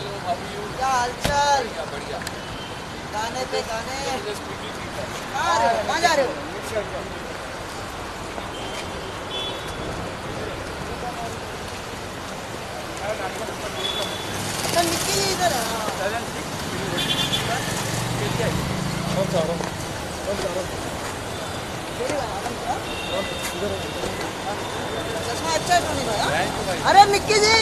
Hello how you क्या हालचाल बढ़िया बढ़िया गाने पे गाने आ रहे हो कहाँ जा रहे हो निक्की जी इधर, है? चश्मा अच्छा है टोनी भाई हाँ? अरे निक्की जी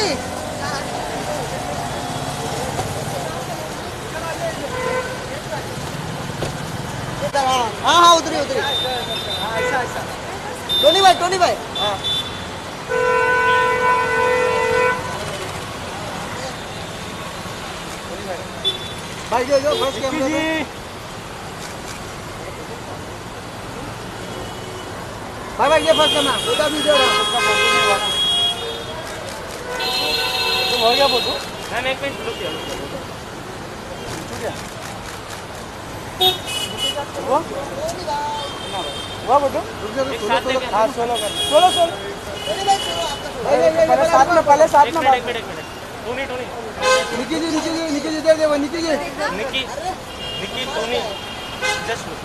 इधर, हाँ हाँ हाँ उतरी उतरी टोनी भाई टोनी भाई। भाई जो जो फ़र्स्ट कैमरे भाई भाई ये फ़र्स्ट कैमरा बेटा वीडियो रहा तुम हो गया बोलो? मैम एक मिनट रुकिए हुआ हुआ बोलो रुक जा रुक हाँ सोलो कर सोलो सोलो टोनी भाई चलो आपका छोड़ो। भाई भाई पहले साथ में पहले साथ में टोनी टोनी निकी जी निकी जी निकी जी दे वो Nikki ji Nikki Nikki Tony just look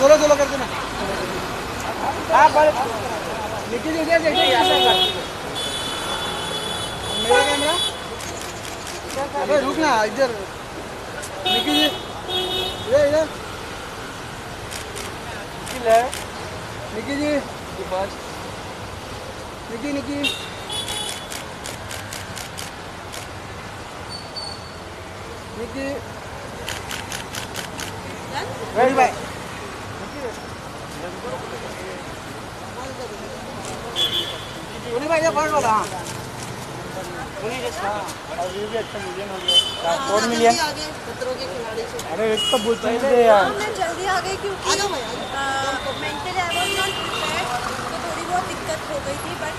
solo solo कर देना हाँ निकी जी दे दे ऐसा कर मेरा कैमरा अबे रुक ना इधर। निकी जी। ये इधर। किल है। निकी जी। निकी निकी निकी वेरी भाई। टोनी भाई ये फ़र्स्ट वाला हाँ। फोर मिलियन खिलाड़ी से। अरे एक तो बोलते ही यार। जल्दी आ गई क्योंकि। Mentally I was not prepared तो थोड़ी बहुत दिक्कत हो गई थी but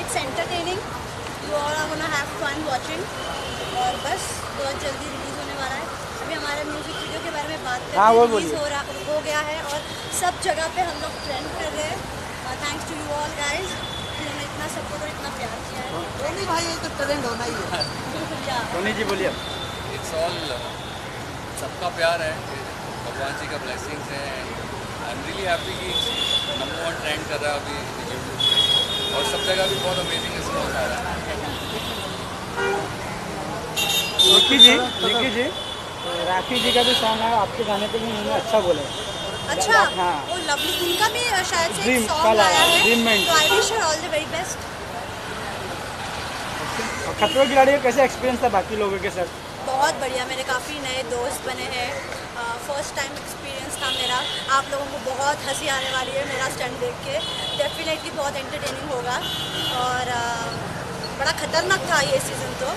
it's entertaining you all are gonna have fun watching और बस बहुत जल्दी रिलीज़ होने वाला है। अभी हमारे म्यूज़िक वीडियो के बारे में बात करते हाँ, हैं रिलीज़ हो रहा हो गया है और सब जगह पे हम लोग ट्रेंड कर रहे हैं। Thanks to you all guys इतना सपोर्ट और इतना प्यार टोनी भाई ये तो टैलेंट होना ही है। टोनी जी बोलिए। इट्स ऑल सबका प्यार है भगवान जी का ब्लेसिंग्स है आई एम रियली हैप्पी कि नंबर वन ट्रेंड कर रहा है अभी यूट्यूब पे। और सब जगह भी बहुत अमेजिंग रिस्पॉन्स आ रहा है। निकी जी निकी जी। राखी जी का भी सॉन्ग है आपके गाने पे भी उन्होंने अच्छा बोला है। अच्छा हाँ। वो लवली उनका भी शायद से एक सॉन्ग आया है। तो I wish her all the very best खतरों के खिलाड़ी का कैसा एक्सपीरियंस था बाकी लोगों के साथ? बहुत बढ़िया मेरे काफ़ी नए दोस्त बने हैं। फ़र्स्ट टाइम एक्सपीरियंस था मेरा। आप लोगों को बहुत हँसी आने वाली है मेरा स्टंट देख के। डेफिनेटली बहुत एंटरटेनिंग होगा। और अ, बड़ा खतरनाक था ये सीज़न तो।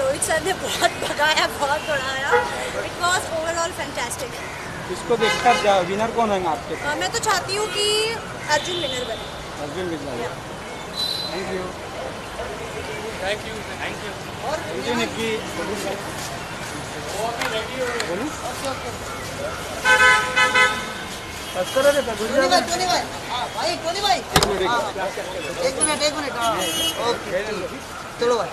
रोहित सर ने बहुत भगाया बहुत दौड़ाया। इट वॉज़ ओवरऑल फैंटेस्टिक इसको देखकर विनर कौन होंगे आपके? साथ मैं तो चाहती हूँ कि अर्जुन विनर बने। Arjun with thank you thank you thank you thank you Nikki बोलो? बस करो रे टोनी भाई टोनी भाई हाँ भाई टोनी भाई? हाँ, एक मिनट एक मिनट हाँ। ओके चलो भाई।